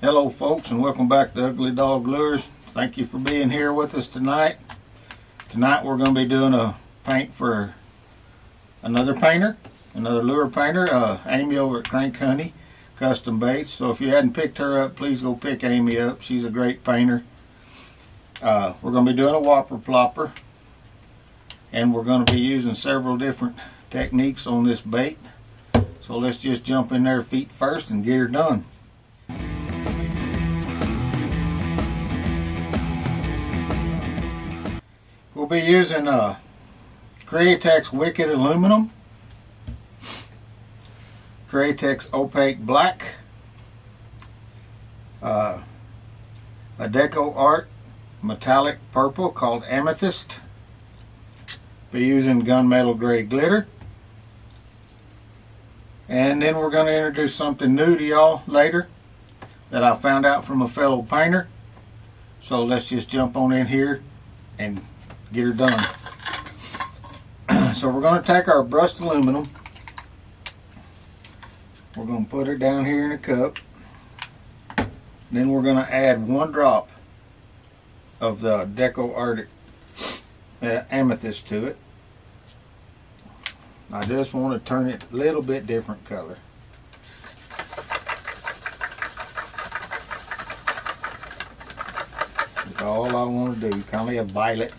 Hello folks and welcome back to Ugly Dog Lures. Thank you for being here with us tonight. Tonight we're going to be doing a paint for another painter, another lure painter, uh, Amy over at Crank Honey Custom Baits. So if you hadn't picked her up, please go pick Amy up. She's a great painter. Uh, we're going to be doing a whopper plopper and we're going to be using several different techniques on this bait. So let's just jump in there feet first and get her done. We'll be using uh, Createx Wicked Aluminum, Createx Opaque Black, uh, a Deco Art Metallic Purple called Amethyst, be using Gunmetal Gray Glitter, and then we're going to introduce something new to y'all later that I found out from a fellow painter. So let's just jump on in here and get her done. so we're going to take our brushed aluminum. We're going to put her down here in a cup. Then we're going to add one drop of the Deco Arctic uh, Amethyst to it. I just want to turn it a little bit different color. That's all I want to do, kind of a violet.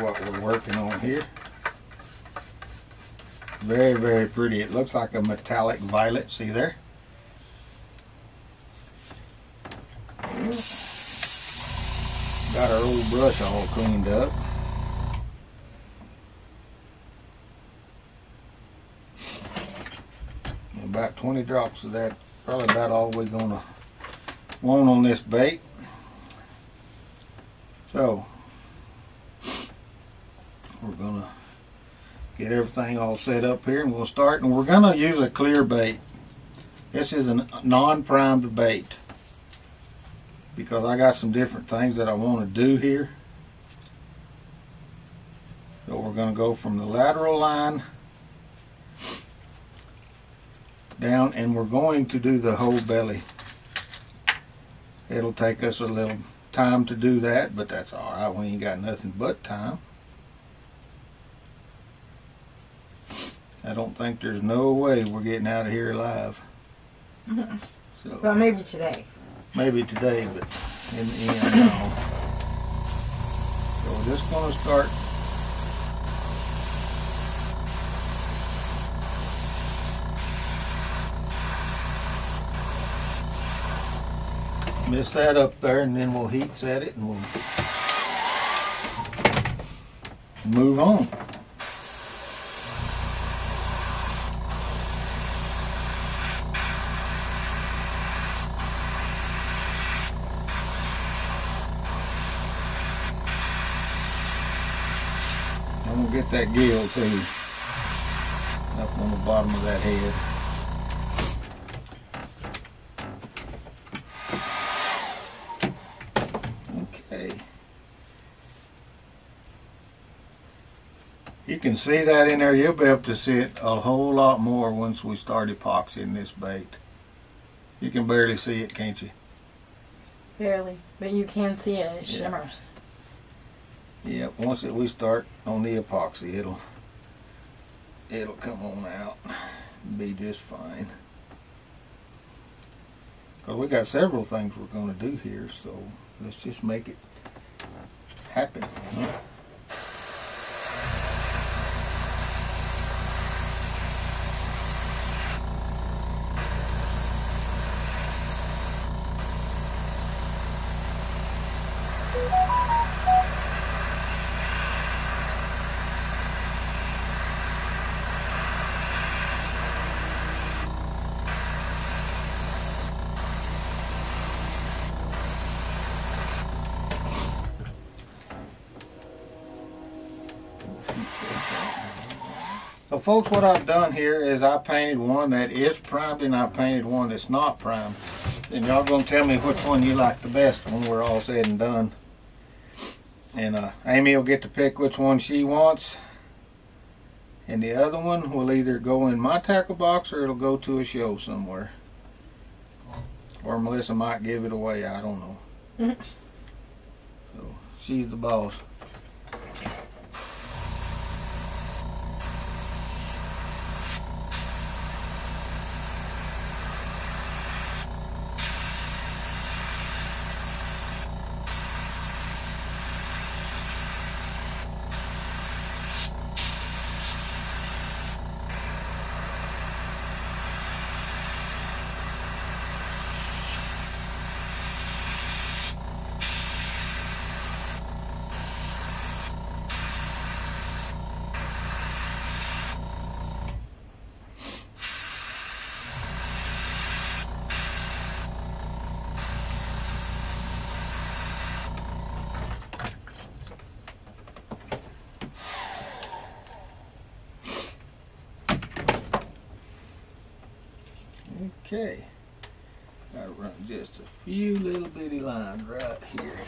what we're working on here. Very, very pretty. It looks like a metallic violet. See there? Got our old brush all cleaned up. about 20 drops of that. Probably about all we're going to want on this bait. So, we're gonna get everything all set up here and we'll start and we're gonna use a clear bait. This is a non-primed bait because I got some different things that I want to do here. So we're going to go from the lateral line down and we're going to do the whole belly. It'll take us a little time to do that but that's alright we ain't got nothing but time I don't think there's no way we're getting out of here alive. so, well, maybe today. Maybe today, but in the end, no. So we're just going to start mist that up there and then we'll heat set it and we'll move on. Get that gill too. Up on the bottom of that head. Okay. You can see that in there. You'll be able to see it a whole lot more once we start epoxying this bait. You can barely see it, can't you? Barely, but you can see it. It shimmers. Yeah. Once it, we start on the epoxy, it'll it'll come on out be just fine. Because we got several things we're going to do here, so let's just make it happen. Huh? Folks, what I've done here is I painted one that is primed and I painted one that's not primed. And y'all gonna tell me which one you like the best when we're all said and done. And uh, Amy will get to pick which one she wants. And the other one will either go in my tackle box or it'll go to a show somewhere. Or Melissa might give it away, I don't know. So she's the boss. Okay. Gotta run just a few little bitty lines right here.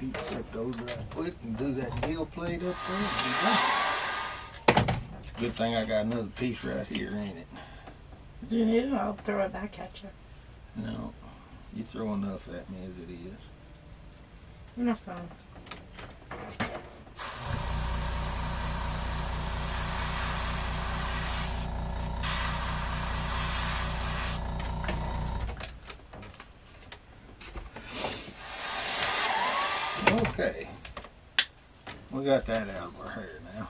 Heat set those right quick and do that gill plate up there. Good thing I got another piece right here, ain't it? Do you need it? I'll throw it back at you. No. You throw enough at me as it is. No fun. Okay. We got that out of our hair now.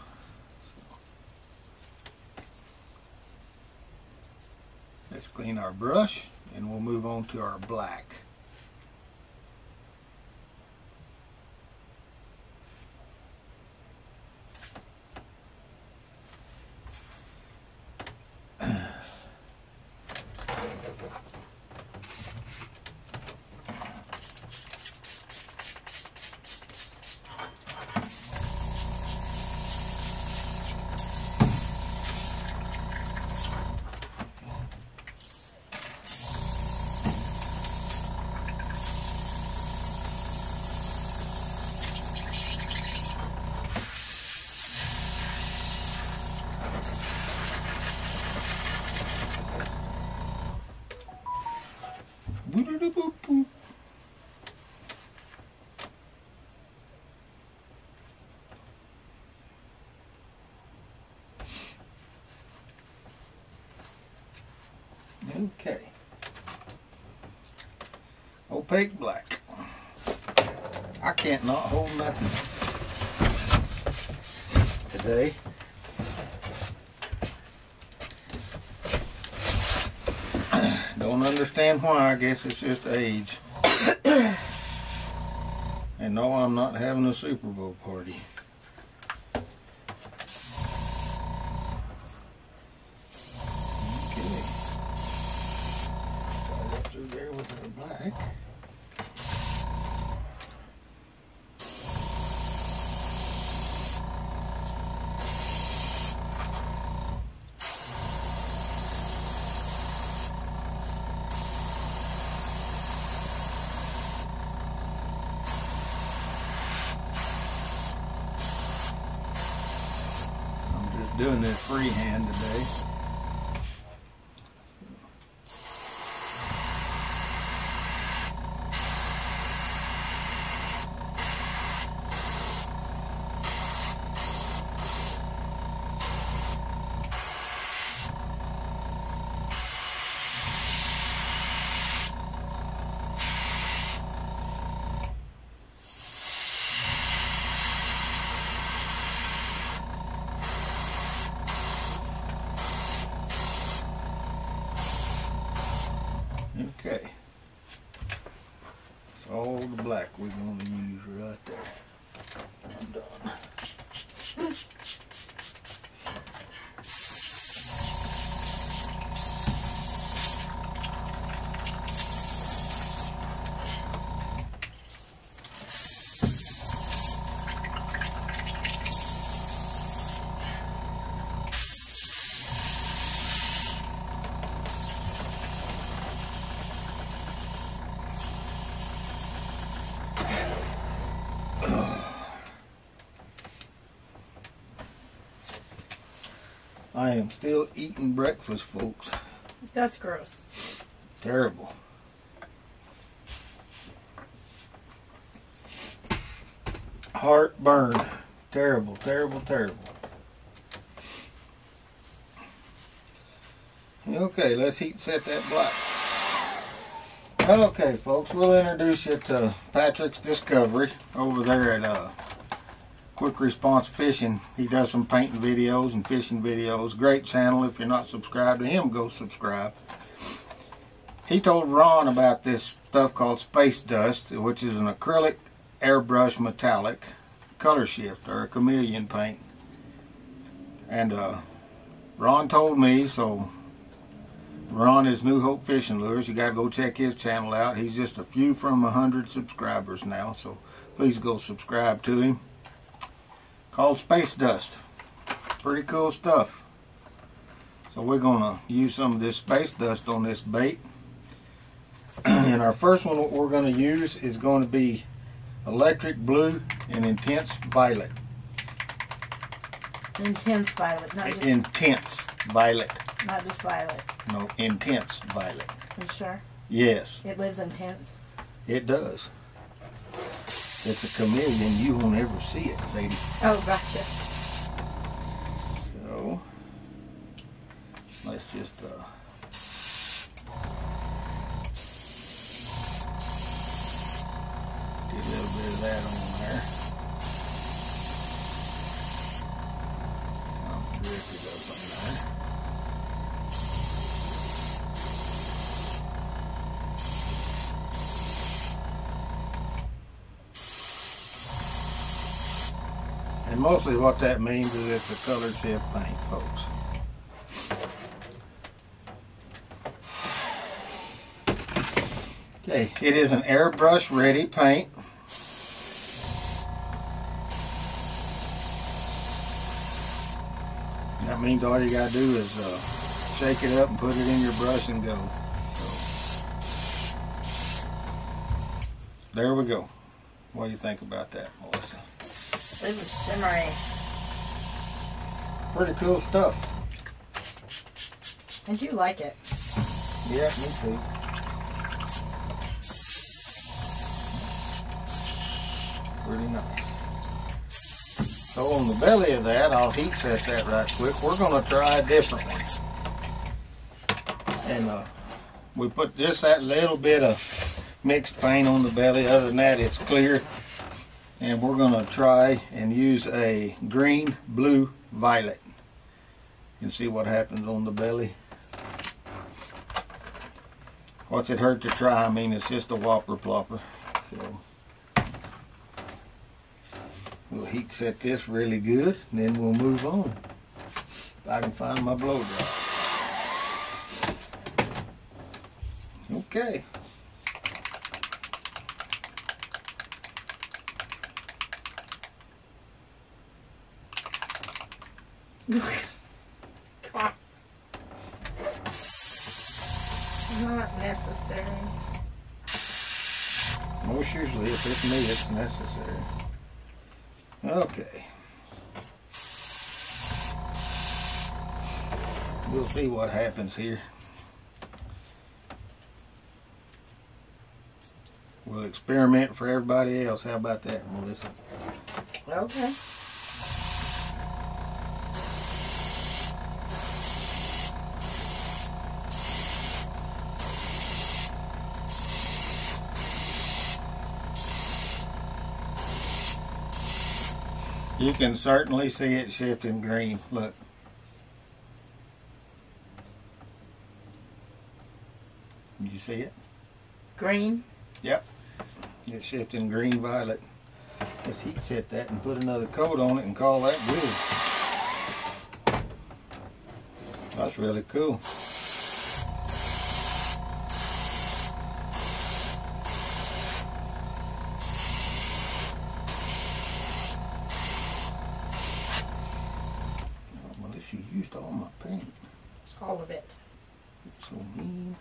Let's clean our brush we'll move on to our black. Okay. Opaque black. I can't not hold nothing today. Don't understand why. I guess it's just age. and no, I'm not having a Super Bowl party. Okay. Slide up through there with our black. I'm just doing this freehand today. Okay. All the black we're gonna use right there. I'm done. I am still eating breakfast, folks. That's gross. Terrible. Heartburn. Terrible, terrible, terrible. Okay, let's heat set that block. Okay, folks, we'll introduce you to Patrick's Discovery over there at uh, Quick Response Fishing. He does some painting videos and fishing videos. Great channel. If you're not subscribed to him, go subscribe. He told Ron about this stuff called Space Dust, which is an acrylic airbrush metallic color shift or a chameleon paint. And uh, Ron told me, so Ron is New Hope Fishing Lures. You got to go check his channel out. He's just a few from a hundred subscribers now, so please go subscribe to him. Called Space Dust. Pretty cool stuff. So we're gonna use some of this space dust on this bait. and our first one what we're gonna use is going to be electric blue and intense violet. Intense violet, not just Intense violet. not just violet. No, intense violet. You sure? Yes, It lives intense. it does. It's a chameleon. You won't ever see it, lady. Oh, gotcha. So let's just uh, get a little bit of that on there. I'll drip it up on there. And mostly what that means is it's a color shift paint, folks. Okay, it is an airbrush ready paint. That means all you gotta do is uh, shake it up and put it in your brush and go. So, there we go. What do you think about that, Melissa? It was shimmery. Pretty cool stuff. I do like it. Yeah, me too. Pretty nice. So on the belly of that, I'll heat set that right quick. We're gonna try a different one. And uh, we put just that little bit of mixed paint on the belly. Other than that, it's clear. And we're gonna try and use a green, blue, violet. And see what happens on the belly. What's it hurt to try? I mean, it's just a whopper plopper. So we'll heat set this really good, and then we'll move on. If I can find my blow dryer. Okay. On. Not necessary. Most usually, if it's me, it's necessary. Okay. We'll see what happens here. We'll experiment for everybody else. How about that, Melissa? Okay. You can certainly see it shifting green. Look. You see it? Green. Yep. It's shifting green violet. Let's heat set that and put another coat on it and call that good. That's really cool. Oh, Melissa used all my paint. All of it. So mean.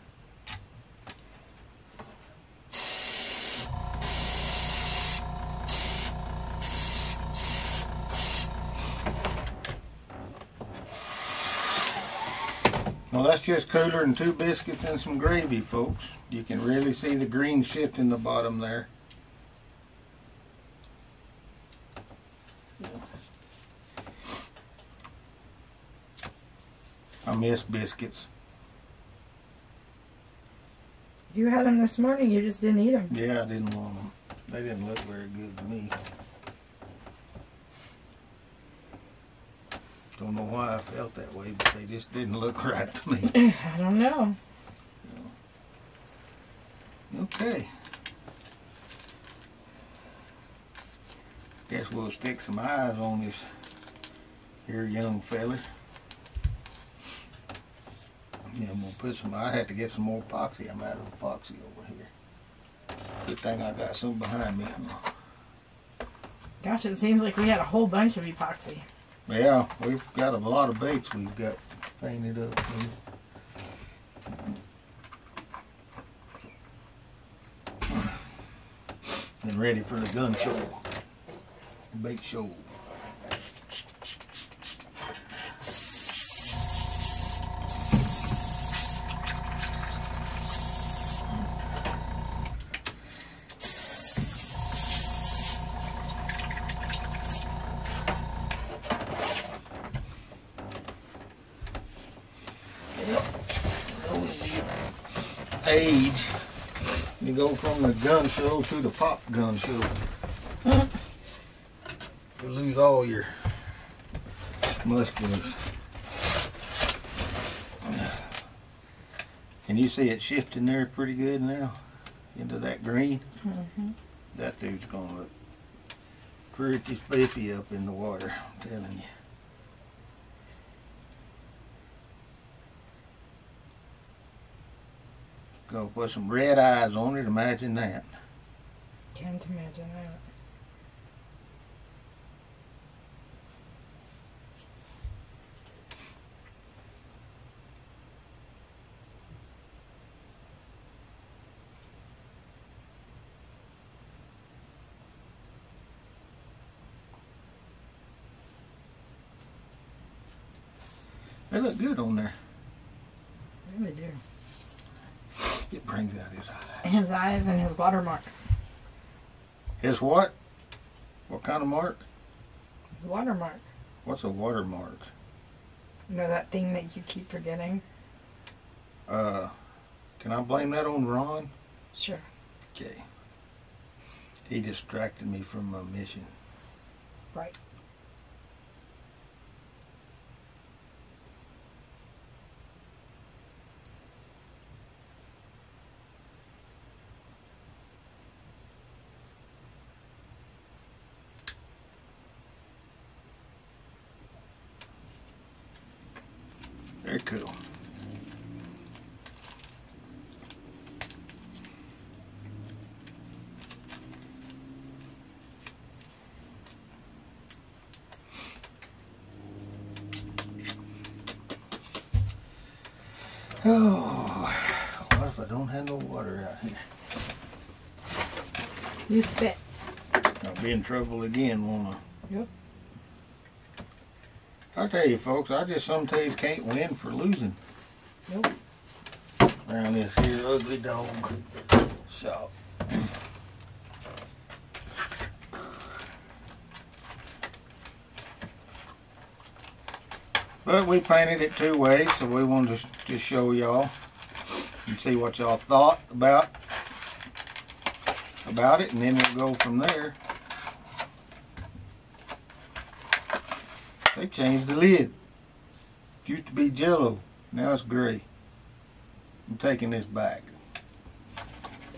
Well, that's just cooler than two biscuits and some gravy, folks. You can really see the green shift in the bottom there. I miss biscuits. You had them this morning. You just didn't eat them. Yeah, I didn't want them. They didn't look very good to me. Don't know why I felt that way, but they just didn't look right to me. I don't know. Okay. Guess we'll stick some eyes on this here young fella. Yeah, we'll put some. I had to get some more epoxy. I'm out of epoxy over here. Good thing I got some behind me. Gosh, it seems like we had a whole bunch of epoxy. Yeah, we've got a lot of baits we've got painted up. And ready for the gun show. Bait show. age, you go from the gun show to the pop gun show. you lose all your musculars. Can you see it shifting there pretty good now into that green? Mm-hmm. That dude's gonna look pretty spiffy up in the water, I'm telling you. Go put some red eyes on it, imagine that. Can't imagine that. They look good on there. Really do. It brings out his eye. His eyes and his watermark. His what? What kind of mark? His watermark. What's a watermark? You know that thing that you keep forgetting? Uh, can I blame that on Ron? Sure. Okay. He distracted me from my mission. Right. Very cool. Oh, what if I don't have no water out here? You spit. I'll be in trouble again, won't I? Yep. I tell you, folks, I just sometimes can't win for losing. Nope. Around this here ugly dog shop. But we painted it two ways, so we wanted to just show y'all and see what y'all thought about about it, and then we'll go from there. They changed the lid. It used to be jello, now it's gray. I'm taking this back.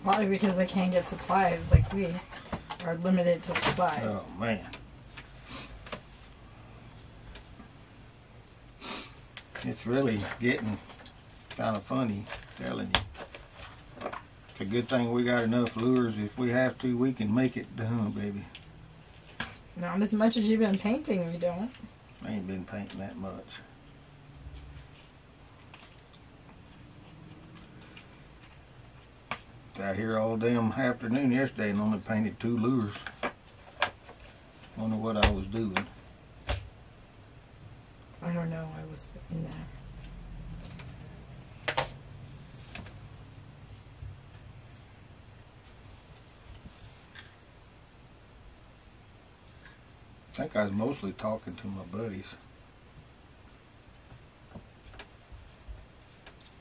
Probably because they can't get supplies like we are limited to supplies. Oh man. It's really getting kind of funny, telling you. It's a good thing we got enough lures. If we have to, we can make it done, baby. Not as much as you've been painting, you don't. I ain't been painting that much. Out here all damn afternoon yesterday and only painted two lures. Wonder what I was doing. I don't know. I was in there. I think I was mostly talking to my buddies.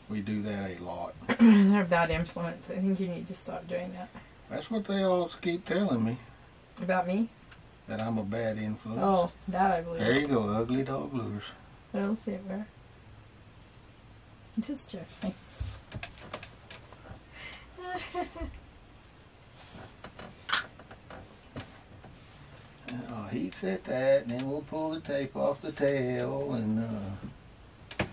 We do that a lot. They're a bad influence. I think you need to stop doing that. That's what they all keep telling me, About me? that I'm a bad influence. Oh, that I believe. There you go, ugly dog blues. I don't see it where. Just joking. Uh, heat set that, and then we'll pull the tape off the tail, and uh,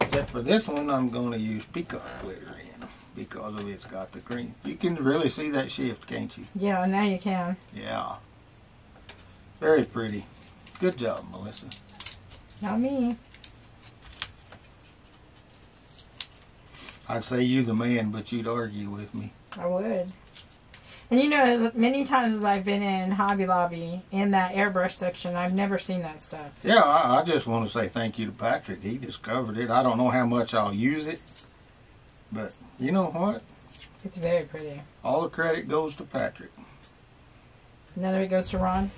except for this one, I'm going to use peacock glitter in because of it's got the green. You can really see that shift, can't you? yeah, now you can. Yeah. Very pretty. Good job, Melissa. Not me. I'd say you the man, but you'd argue with me. I would. And you know, many times as I've been in Hobby Lobby in that airbrush section, I've never seen that stuff. Yeah, I, I just want to say thank you to Patrick. He discovered it. I don't know how much I'll use it, but you know what? It's very pretty. All the credit goes to Patrick. None of it goes to Ron.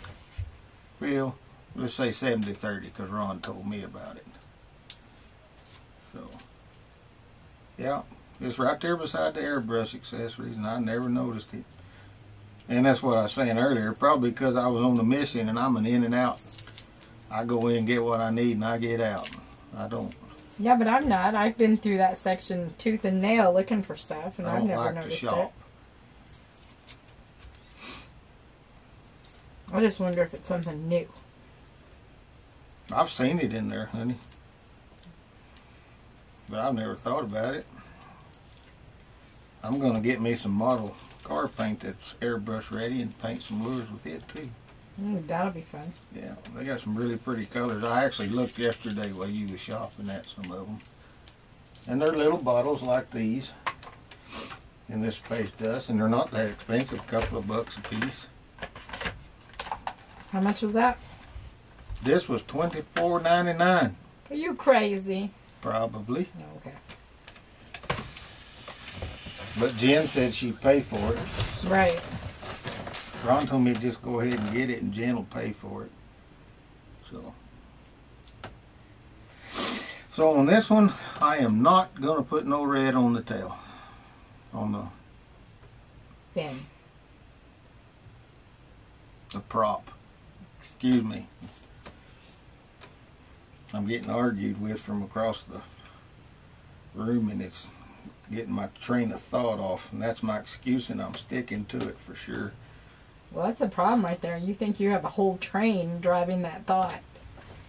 Well, let's say 70 30 because Ron told me about it. So, yeah, it's right there beside the airbrush accessories, and I never noticed it. And that's what I was saying earlier, probably because I was on the mission and I'm an in and out. I go in, and get what I need, and I get out. I don't. Yeah, but I'm not. I've been through that section tooth and nail looking for stuff, and I I've don't never like to noticed shop. it. I just wonder if it's something new. I've seen it in there, honey. But I've never thought about it. I'm gonna get me some model car paint that's airbrush ready and paint some lures with it too. Mm, that'll be fun. Yeah, they got some really pretty colors. I actually looked yesterday while you was shopping at some of them. And they're little bottles like these. And this space dust, and they're not that expensive, a couple of bucks a piece. How much was that? This was twenty four ninety nine, Are you crazy? probably. Okay. But Jen said she'd pay for it. Right. Ron told me to just go ahead and get it, and Jen will pay for it. So, so on this one, I am not gonna put no red on the tail, on the Then. the prop. Excuse me. I'm getting argued with from across the room, and it's getting my train of thought off, and that's my excuse, and I'm sticking to it for sure. Well, that's a problem right there. You think you have a whole train driving that thought.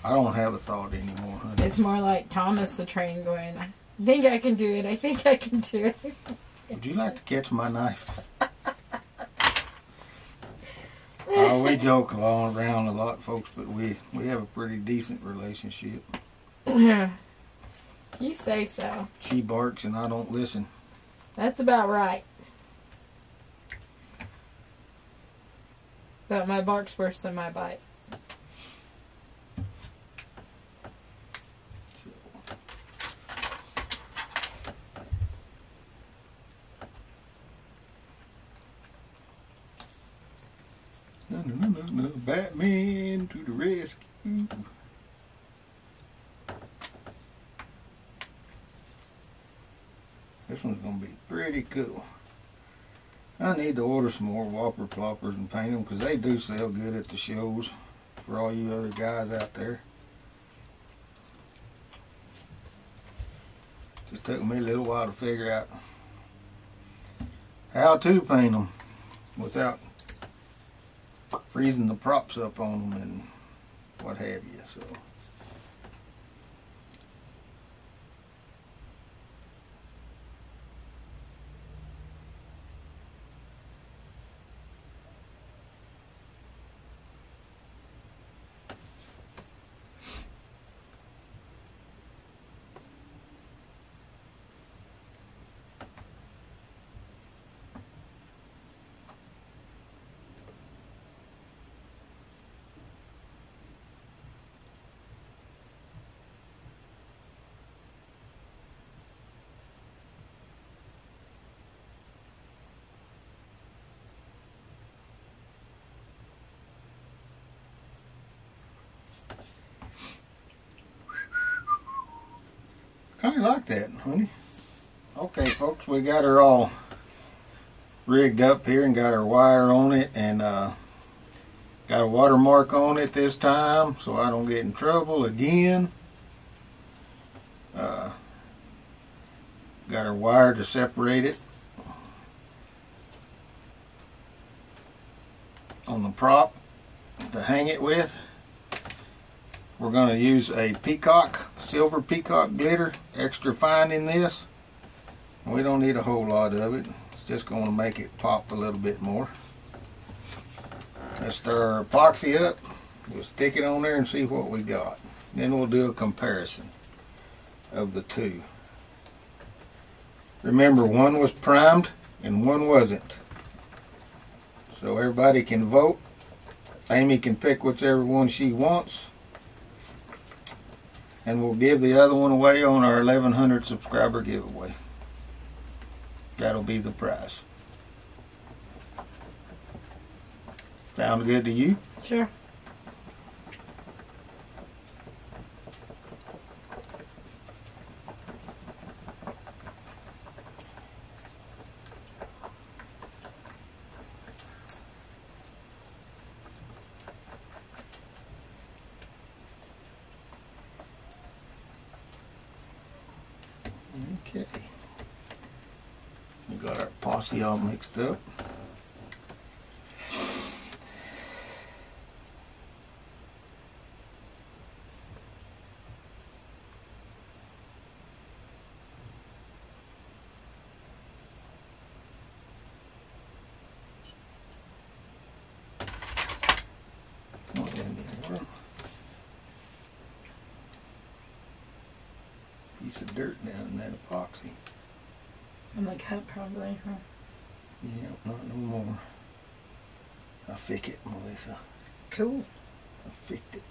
I don't have a thought anymore, honey. It's more like Thomas the train going, I think I can do it. I think I can do it. Would you like to catch my knife? Oh, we joke along around a lot, folks, but we we have a pretty decent relationship. you say so. She barks and I don't listen. That's about right. But my bark's worse than my bite. So. No, no, no, no, no. Batman to the rescue. This one's gonna be pretty cool. I need to order some more Whopper Ploppers and paint them because they do sell good at the shows for all you other guys out there. Just took me a little while to figure out how to paint them without freezing the props up on them and what have you. So. Kind of like that, honey. Okay, folks, we got her all rigged up here and got our wire on it and uh, got a watermark on it this time so I don't get in trouble again. Uh, got our wire to separate it on the prop to hang it with. We're going to use a peacock, silver peacock glitter, extra fine in this. We don't need a whole lot of it. It's just going to make it pop a little bit more. Let's stir our epoxy up. We'll stick it on there and see what we got. Then we'll do a comparison of the two. Remember, one was primed and one wasn't. So everybody can vote. Amy can pick whichever one she wants. And we'll give the other one away on our 1100 subscriber giveaway. That'll be the prize. Sound good to you? Sure. Okay. We got our posse all mixed up. What in the world? Piece of dirt down in that epoxy. Probably. Huh? Yeah, not no more. I fix it, Melissa. Cool. I fixed it.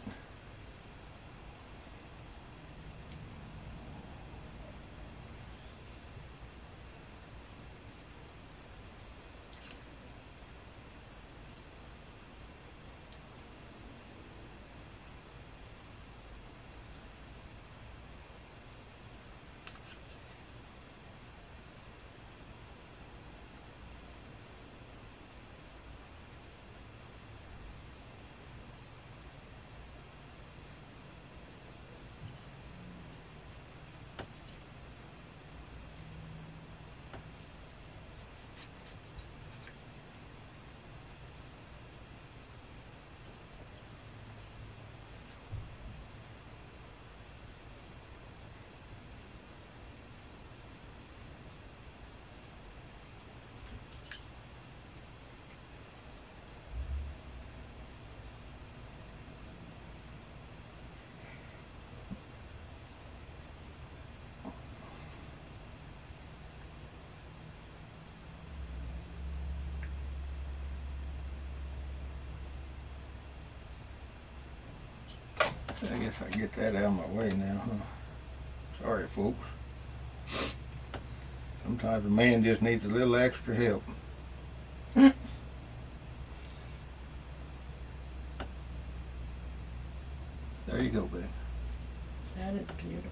I guess I can get that out of my way now, huh? Sorry, folks. Sometimes a man just needs a little extra help. Mm. There you go, babe. That is beautiful.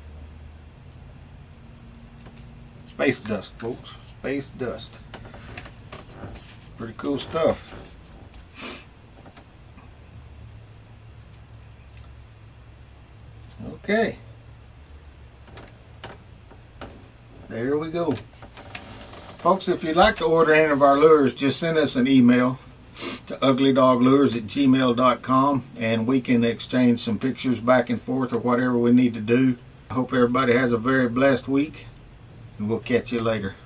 Space dust, folks. Space dust. Pretty cool stuff. Okay. There we go. Folks, if you'd like to order any of our lures, just send us an email to uglydoglures at gmail.com and we can exchange some pictures back and forth or whatever we need to do. I hope everybody has a very blessed week and we'll catch you later.